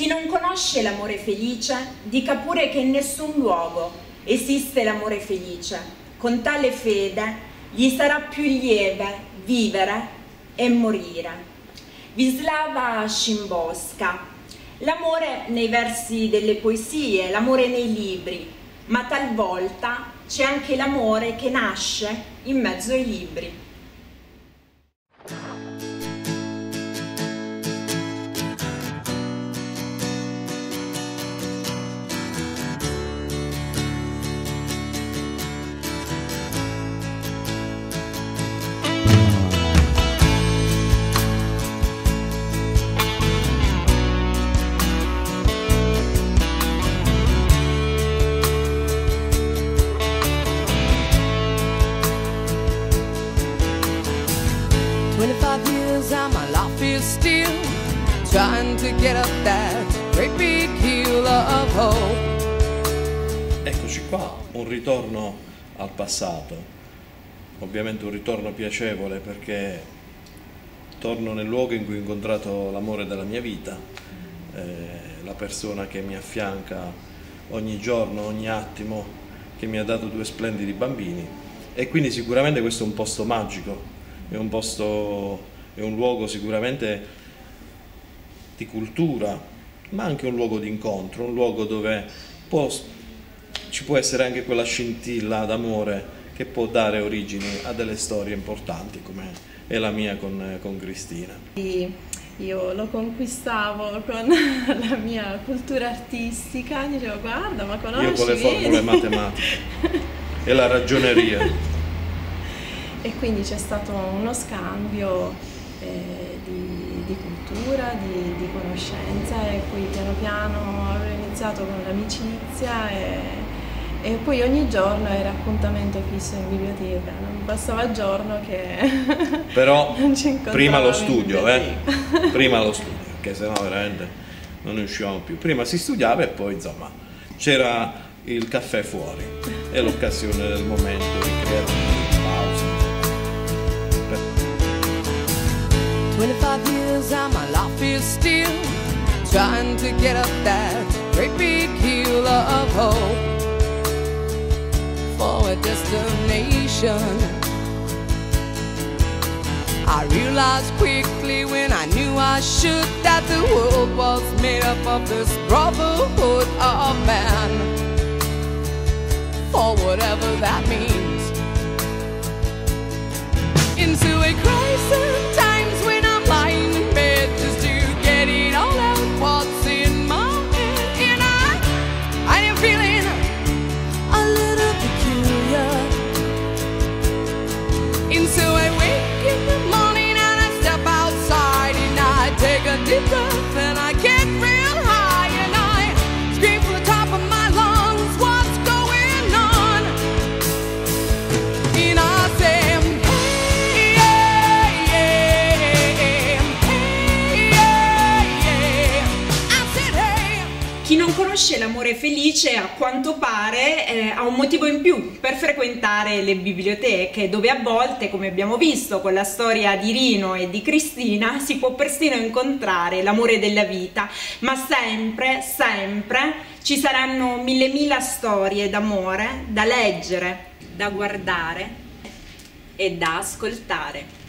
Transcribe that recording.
Chi non conosce l'amore felice dica pure che in nessun luogo esiste l'amore felice. Con tale fede gli sarà più lieve vivere e morire. Vislava Szymborska. L'amore nei versi delle poesie, l'amore nei libri, ma talvolta c'è anche l'amore che nasce in mezzo ai libri. Is still trying to get up that great big hill of hope. Eccoci qua, un ritorno al passato, ovviamente un ritorno piacevole perché torno nel luogo in cui ho incontrato l'amore della mia vita, eh, la persona che mi affianca ogni giorno, ogni attimo, che mi ha dato due splendidi bambini e quindi sicuramente questo è un posto magico è un posto, è un luogo sicuramente di cultura, ma anche un luogo di incontro, un luogo dove può, ci può essere anche quella scintilla d'amore che può dare origine a delle storie importanti come è la mia con, con Cristina. Io lo conquistavo con la mia cultura artistica, dicevo guarda ma conosci... Io con le formule matematiche e la ragioneria e quindi c'è stato uno scambio eh, di, di, cultura, di, di, conoscenza e poi piano piano avevo iniziato con l'amicizia e, e, poi ogni giorno era appuntamento fisso in biblioteca, non passava giorno che Però prima lo studio, eh? prima lo studio, perché sennò veramente non ne uscivamo più. Prima si studiava e poi insomma c'era il caffè fuori e l'occasione del momento di 25 years and my life is still trying to get up that great big hill of hope for a destination. I realized quickly when I knew I should that the world was made up of this brotherhood of man. For whatever that means. Into a crisis Chi non conosce l'amore felice, a quanto pare, eh, ha un motivo in più per frequentare le biblioteche, dove a volte, come abbiamo visto con la storia di Rino e di Cristina, si può persino incontrare l'amore della vita, ma sempre, sempre ci saranno mille mila storie d'amore da leggere, da guardare e da ascoltare.